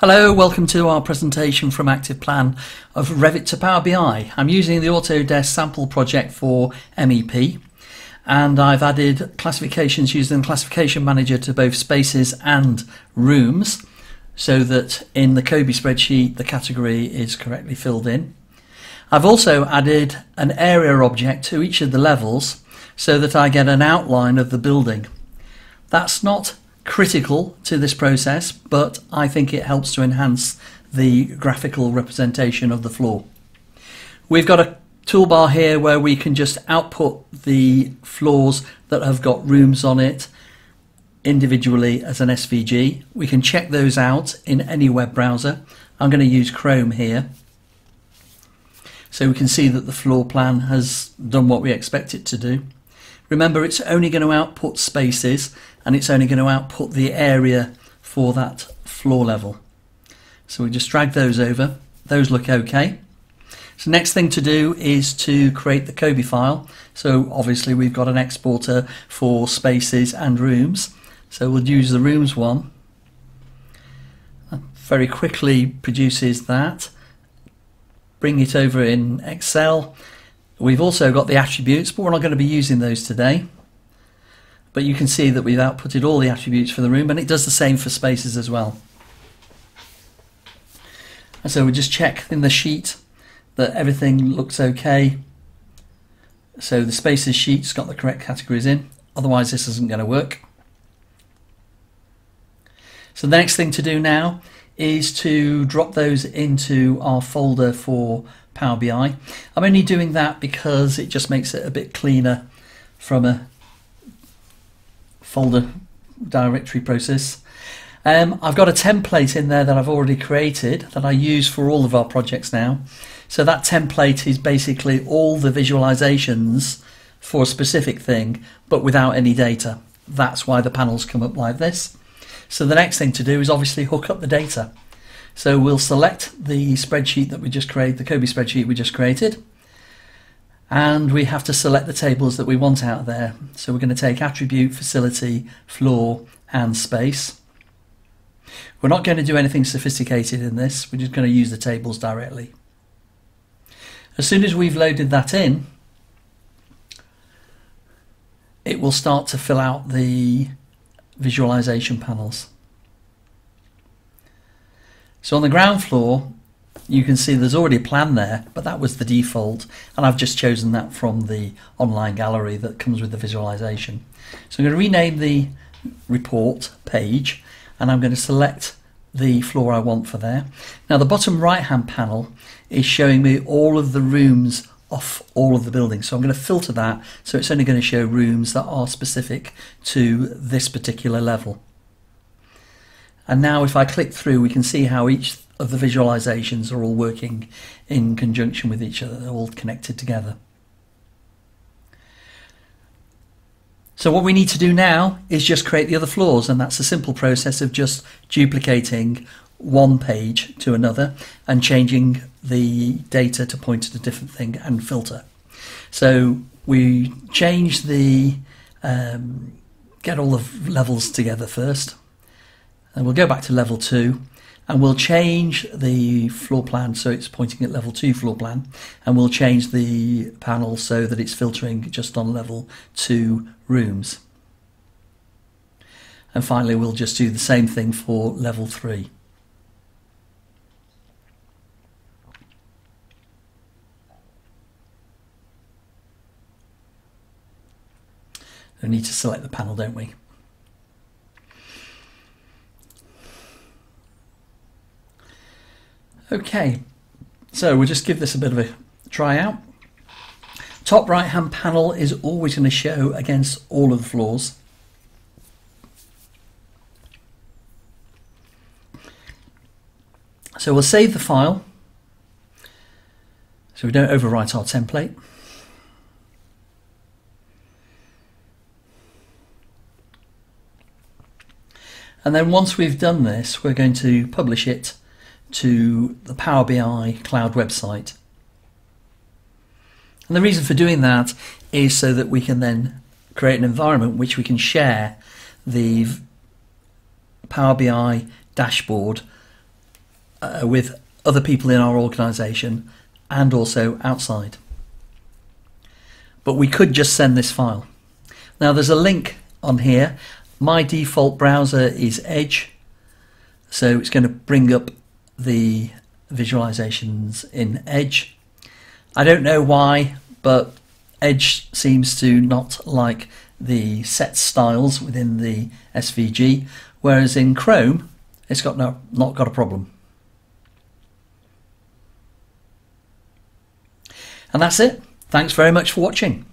Hello, welcome to our presentation from ActivePlan of Revit to Power BI. I'm using the Autodesk sample project for MEP and I've added classifications using the classification manager to both spaces and rooms so that in the COBie spreadsheet the category is correctly filled in. I've also added an area object to each of the levels so that I get an outline of the building. That's not critical to this process, but I think it helps to enhance the graphical representation of the floor. We've got a toolbar here where we can just output the floors that have got rooms on it individually as an SVG. We can check those out in any web browser. I'm going to use Chrome here. So we can see that the floor plan has done what we expect it to do. Remember, it's only going to output spaces and it's only going to output the area for that floor level. So we just drag those over. Those look okay. So next thing to do is to create the COBie file. So obviously we've got an exporter for spaces and rooms. So we'll use the rooms one. That very quickly produces that. Bring it over in Excel We've also got the attributes, but we're not going to be using those today. But you can see that we've outputted all the attributes for the room, and it does the same for spaces as well. And so we just check in the sheet that everything looks okay. So the spaces sheet's got the correct categories in, otherwise this isn't going to work. So the next thing to do now is to drop those into our folder for Power BI. I'm only doing that because it just makes it a bit cleaner from a folder directory process. Um, I've got a template in there that I've already created that I use for all of our projects now. So that template is basically all the visualizations for a specific thing, but without any data. That's why the panels come up like this. So the next thing to do is obviously hook up the data. So we'll select the spreadsheet that we just created, the COBie spreadsheet we just created. And we have to select the tables that we want out there. So we're going to take attribute, facility, floor, and space. We're not going to do anything sophisticated in this. We're just going to use the tables directly. As soon as we've loaded that in, it will start to fill out the visualization panels. So on the ground floor, you can see there's already a plan there, but that was the default, and I've just chosen that from the online gallery that comes with the visualization. So I'm going to rename the report page, and I'm going to select the floor I want for there. Now the bottom right hand panel is showing me all of the rooms off all of the buildings. So I'm going to filter that so it's only going to show rooms that are specific to this particular level. And now if I click through, we can see how each of the visualizations are all working in conjunction with each other. They're all connected together. So what we need to do now is just create the other floors and that's a simple process of just duplicating one page to another and changing the data to point at a different thing and filter. So we change the, um, get all the levels together first and we'll go back to level two and we'll change the floor plan so it's pointing at level 2 floor plan and we'll change the panel so that it's filtering just on level 2 rooms. And finally we'll just do the same thing for level 3 we need to select the panel don't we Okay, so we'll just give this a bit of a try out. Top right hand panel is always going to show against all of the floors. So we'll save the file so we don't overwrite our template. And then once we've done this, we're going to publish it to the Power BI cloud website. And the reason for doing that is so that we can then create an environment which we can share the Power BI dashboard uh, with other people in our organisation and also outside. But we could just send this file. Now there's a link on here. My default browser is Edge, so it's going to bring up the visualizations in Edge. I don't know why, but Edge seems to not like the set styles within the SVG, whereas in Chrome, it's got no, not got a problem. And that's it. Thanks very much for watching.